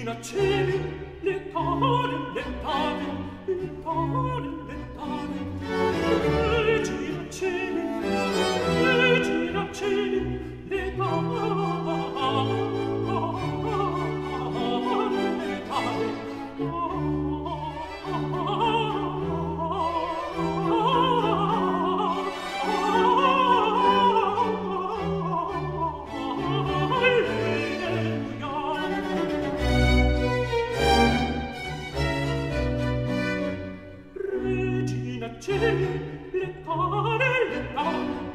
in accieli le tane le tane le tane cieli, le tane,